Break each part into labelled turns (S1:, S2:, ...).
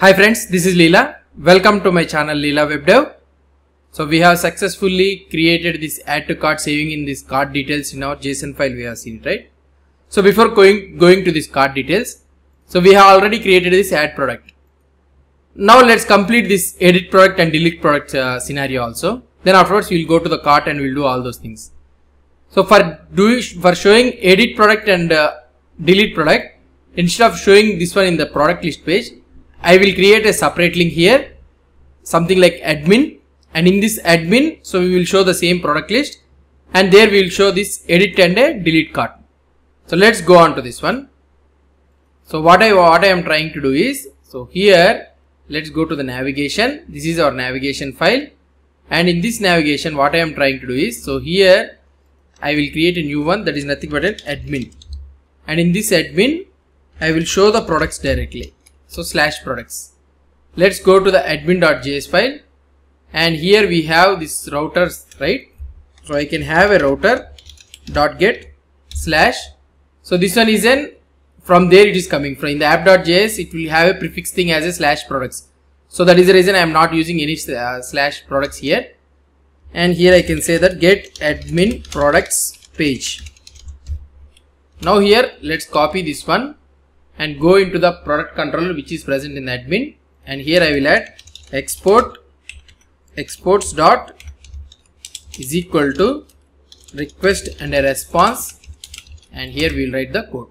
S1: Hi friends, this is Leela. Welcome to my channel Leela Web Dev. So we have successfully created this add to cart saving in this cart details in our JSON file we have seen, right? So before going, going to this cart details, so we have already created this add product. Now let's complete this edit product and delete product uh, scenario also. Then afterwards we'll go to the cart and we'll do all those things. So for do for showing edit product and uh, delete product, instead of showing this one in the product list page, I will create a separate link here, something like admin and in this admin, so we will show the same product list and there we will show this edit and a delete cart. So let's go on to this one. So what I, what I am trying to do is, so here let's go to the navigation. This is our navigation file and in this navigation what I am trying to do is, so here I will create a new one that is nothing but an admin and in this admin I will show the products directly. So slash products. Let's go to the admin.js file and here we have this routers right. So I can have a router dot get slash. So this one is an from there it is coming from in the app.js it will have a prefix thing as a slash products. So that is the reason I am not using any uh, slash products here and here I can say that get admin products page. Now here let's copy this one and go into the product controller which is present in admin. And here I will add export exports dot is equal to request and a response. And here we will write the code.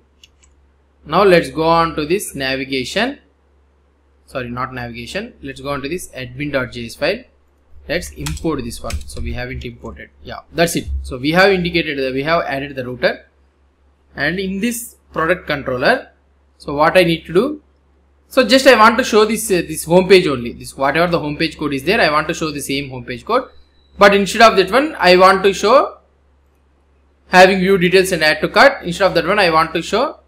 S1: Now let's go on to this navigation. Sorry not navigation. Let's go on to this admin.js file. Let's import this one. So we haven't imported. Yeah that's it. So we have indicated that we have added the router. And in this product controller so what I need to do? So just I want to show this uh, this home page only. This whatever the home page code is there I want to show the same home page code. But instead of that one I want to show having view details and add to cart. Instead of that one I want to show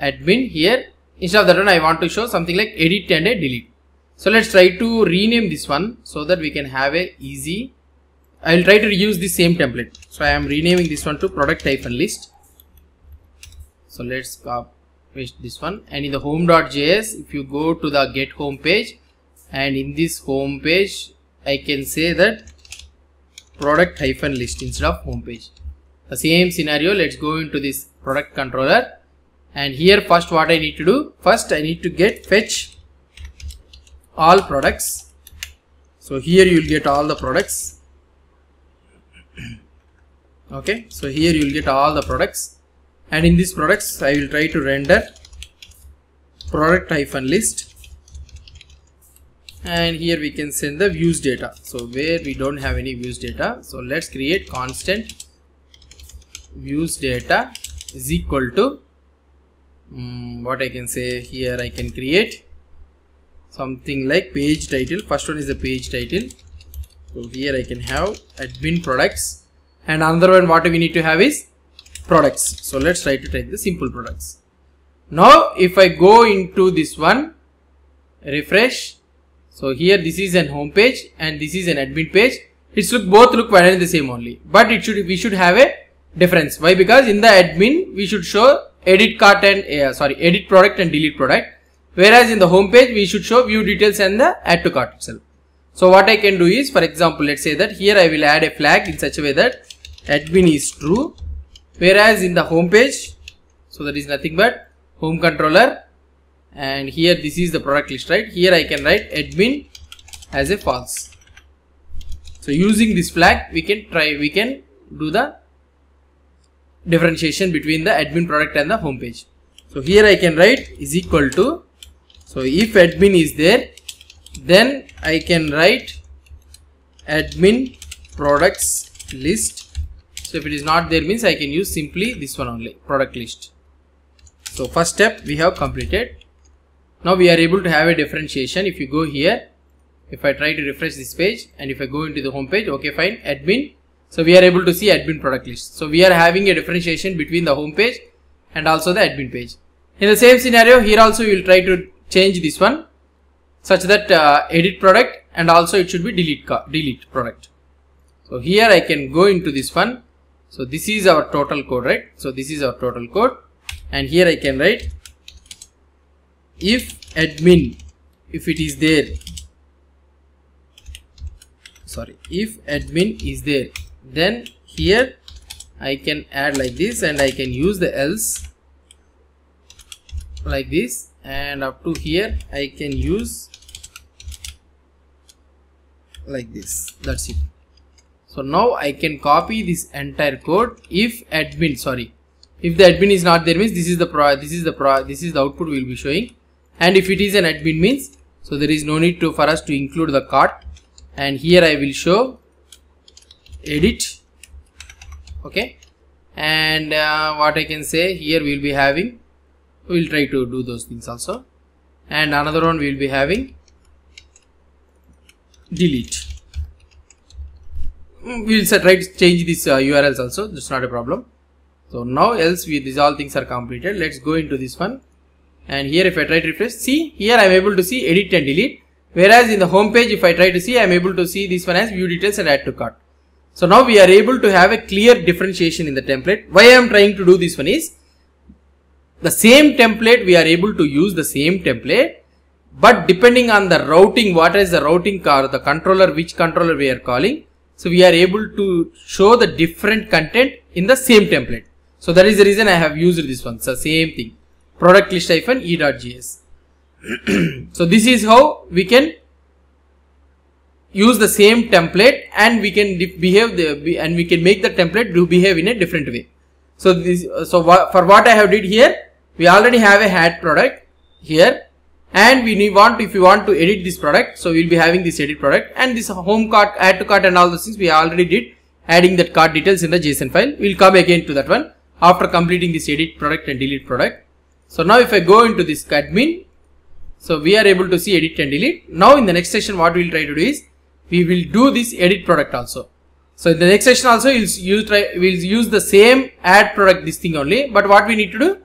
S1: admin here. Instead of that one I want to show something like edit and a delete. So let's try to rename this one so that we can have a easy I will try to use the same template. So I am renaming this one to product hyphen list. So let's paste this one. And in the home.js if you go to the get home page and in this home page I can say that product hyphen list instead of home page. The same scenario let's go into this product controller. And here first what I need to do first I need to get fetch all products. So here you will get all the products. Okay so here you will get all the products and in these products I will try to render product hyphen list. And here we can send the views data. So where we don't have any views data so let's create constant views data is equal to um, what I can say here I can create something like page title. First one is the page title. So here I can have admin products. And another one what we need to have is products. So let's try to take the simple products. Now if I go into this one refresh. So here this is an home page and this is an admin page. It's look both look one the same only. But it should we should have a difference. Why? Because in the admin we should show edit cart and uh, sorry edit product and delete product. Whereas in the home page we should show view details and the add to cart itself. So what I can do is for example let's say that here I will add a flag in such a way that admin is true whereas in the home page so that is nothing but home controller. And here this is the product list right? Here I can write admin as a false. So using this flag we can try we can do the differentiation between the admin product and the home page. So here I can write is equal to so if admin is there then I can write admin products list so if it is not there means I can use simply this one only product list so first step we have completed now we are able to have a differentiation if you go here if I try to refresh this page and if I go into the home page okay fine admin so we are able to see admin product list. So we are having a differentiation between the home page and also the admin page. In the same scenario here also we will try to change this one such that uh, edit product and also it should be delete delete product. So here I can go into this one. So this is our total code right. So this is our total code. And here I can write if admin if it is there sorry if admin is there then here I can add like this and I can use the else like this. And up to here I can use like this. That's it so now I can copy this entire code if admin sorry. If the admin is not there means this is the pro this is the pro this is the output we will be showing. And if it is an admin means so there is no need to for us to include the cart. And here I will show edit. Okay? And uh, what I can say here we will be having we will try to do those things also. And another one we will be having delete mm, we will try to change these uh, urls also. That's not a problem. So now else we these all things are completed. Let's go into this one. And here if i try to refresh see here i'm able to see edit and delete. Whereas in the home page if i try to see i'm able to see this one as view details and add to cart. So now we are able to have a clear differentiation in the template. Why i am trying to do this one is the same template we are able to use the same template but depending on the routing what is the routing car the controller which controller we are calling so we are able to show the different content in the same template. So that is the reason i have used this one. So same thing. Product list hyphen e.js so this is how we can use the same template and we can behave the and we can make the template to behave in a different way. So this uh, so for what i have did here we already have a add product here and we want if you want to edit this product so we'll be having this edit product. And this home cart add to cart and all those things we already did. Adding that cart details in the json file. We'll come again to that one after completing this edit product and delete product. So now if i go into this admin so we are able to see edit and delete. Now in the next session what we'll try to do is we will do this edit product also. So in the next session also we'll use try we'll use the same add product this thing only. But what we need to do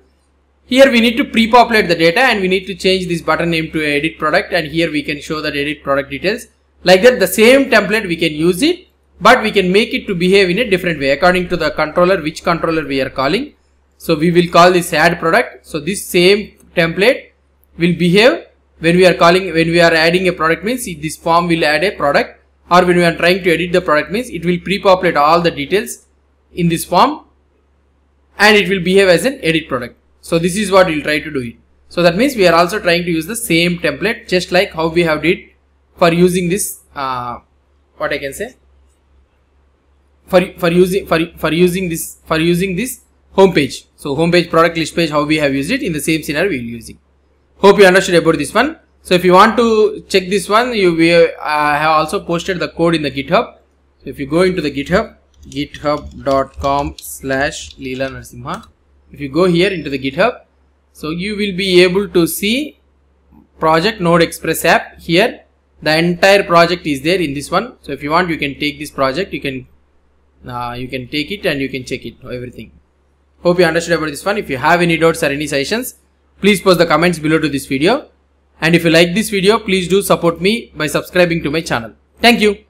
S1: here we need to pre-populate the data and we need to change this button name to edit product and here we can show that edit product details. Like that the same template we can use it but we can make it to behave in a different way according to the controller which controller we are calling. So we will call this add product. So this same template will behave when we are calling when we are adding a product means this form will add a product or when we are trying to edit the product means it will pre-populate all the details in this form and it will behave as an edit product. So this is what we'll try to do it. So that means we are also trying to use the same template just like how we have did for using this uh, what I can say for for using for for using this for using this home page. So home page product list page how we have used it in the same scenario we will use it. Hope you understood about this one. So if you want to check this one you we uh, have also posted the code in the GitHub. So if you go into the GitHub github.com slash Leela if you go here into the github so you will be able to see project node express app here. The entire project is there in this one. So if you want you can take this project. You can uh, you can take it and you can check it everything. Hope you understood about this one. If you have any doubts or any suggestions please post the comments below to this video. And if you like this video please do support me by subscribing to my channel. Thank you